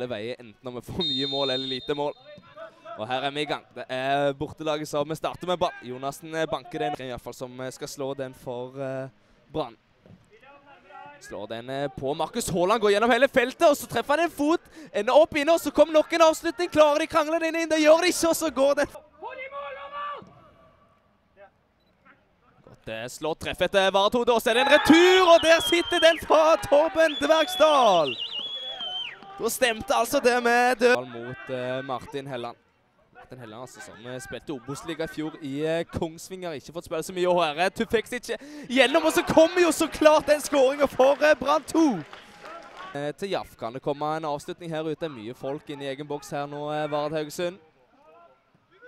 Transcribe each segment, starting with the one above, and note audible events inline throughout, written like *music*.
alle veier, enten om vi får mye mål eller lite mål. Og her er vi i gang. Det er bortelaget som starter med ball. Jonassen eh, banker den, i hvert fall som eh, skal slå den for uh, Brann. Slår den på Markus Haaland, går gjennom hele feltet, og så treffer han en fot. Ender opp inne, og så kommer nok en avslutning. Klarer de krangler den inn? Det gjør de ikke, og så går den. Godt slått, treff etter varetode, og så er det en retur, og der sitter den fra Torben Dvergsdal. Da stemte altså det med død. Mot uh, Martin Helland. Martin Helland altså, som eh, spilte Obos-liga i fjor i eh, Kongsvinger. Ikke fått spille så mye. Og her er ikke gjennom, og så kommer jo så klart den skåringa for Brann 2. Eh, til Jaff kan det komme en avslutning her ute. Mye folk inne i egen boks her nå, Vard Haugesund.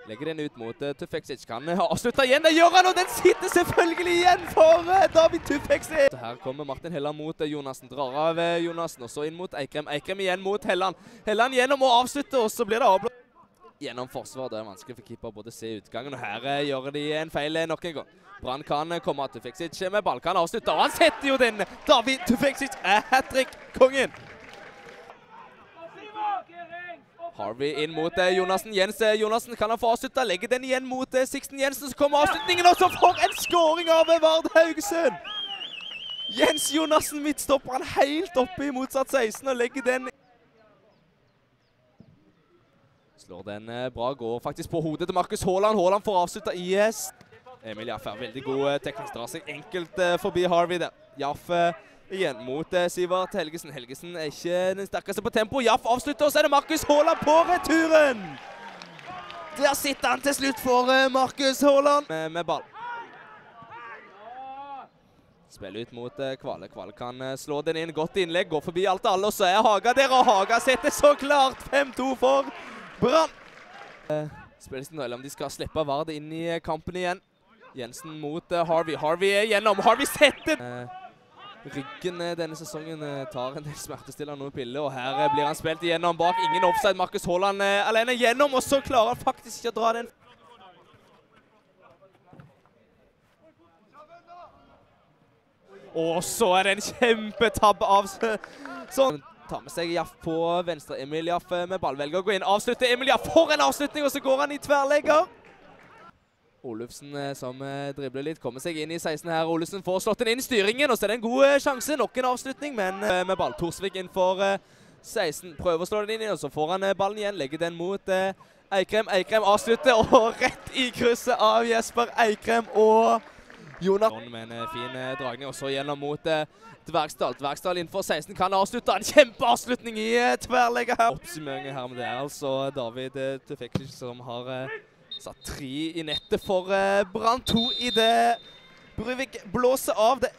Legger den ut mot uh, Tufekzic. Kan uh, avslutte igjen. Det gjør han, og den sitter selvfølgelig igjen for uh, David. Så Her kommer Martin Helland mot uh, Jonassen. Drar av uh, Jonassen, og så inn mot Eikrem. Eikrem igjen mot Helland. Helland gjennom og avslutter, og så blir det avblåst. Gjennom forsvar. Det er vanskelig for keeper både se utgangen, og her uh, gjør de en feil nok en gang. Brann kan komme. Tufekzic med ball kan avslutte, og han setter jo den! David Tufekzic er hat trick-kongen. Harvey inn mot eh, Jonassen. Jens Jonassen kan han få avslutta. Legger den igjen mot eh, Sixten Jensen. Så kommer avslutningen, og så får en skåring av Vard Haugesund! Jens Jonassen midtstopper han helt oppe i motsatt 16 og legger den Slår den eh, bra. Går faktisk på hodet til Markus Haaland. Haaland får avslutta i Emil Jaff er veldig god teknisk. Drar seg enkelt forbi Harvey der. Jaff igjen mot eh, Sivert Helgesen. Helgesen er ikke den sterkeste på tempo. Jaff avslutter, og så er det Markus Haaland på returen! Der sitter han til slutt for eh, Markus Haaland med, med ball. Spiller ut mot eh, Kvale. Kvale kan slå den inn. Godt innlegg. Går forbi alt og alle, og så er Haga der. Og Haga setter så klart 5-2 for Brann. Spilles det om de skal slippe Vard inn i kampen igjen. Jensen mot Harvey. Harvey er gjennom. Harvey setter Ryggen eh, denne sesongen eh, tar en del *laughs* smertestillende piller, og her eh, blir han spilt igjennom bak. Ingen offside. Markus Haaland alene gjennom, og så klarer han faktisk ikke å dra den. Og så er det en kjempetabbe av *laughs* Sånn. Tar med seg Jaff på venstre. Emil Jaff med ball. Velger å gå inn. Avslutter Emil Jaff. For en avslutning, og så går han i tverrlegger. Olufsen eh, som eh, dribler litt, kommer seg inn i 16 her. Olufsen får slått den inn i styringen, og så er det en god eh, sjanse. Nok en avslutning, men med ball. Torsvik innenfor eh, 16. Prøver å slå den inn, og så får han ballen igjen. Legger den mot Eikrem. Eikrem avslutter, *laughs* og rett i krysset av Jesper Eikrem og Jonas. Med en fin dragning, og så gjennom mot Dvergsdal. Dvergsdal innenfor 16 kan avslutte. En kjempeavslutning i tverrlegger her. Oppsummeringen her med det er altså David Tufeklic som har satt tre i nettet for eh, Brann 2 i det. Bruvik blåser av. Det